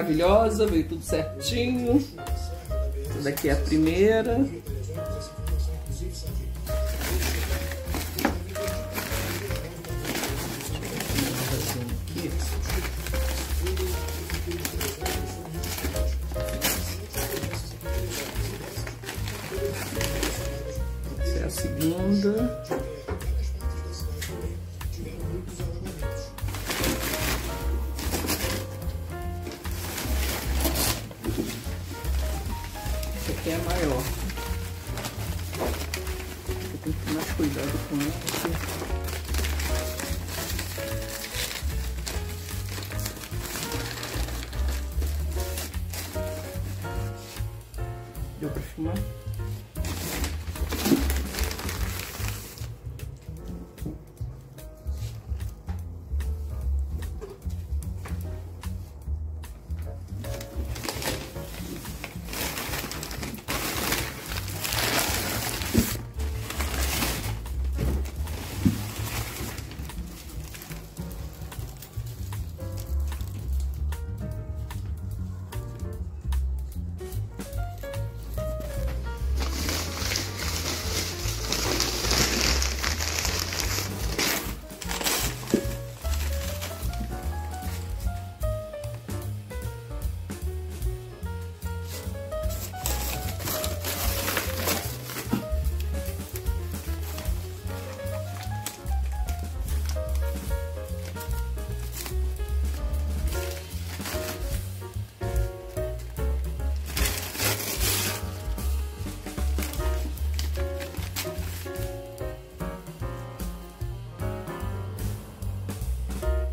maravilhosa, veio tudo certinho. Essa daqui é a primeira. Essa é a segunda. Aqui é maior. Eu tenho que ter mais cuidado com ela. Deu pra filmar?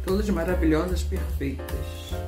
Todas maravilhosas, perfeitas.